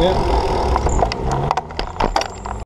Yeah.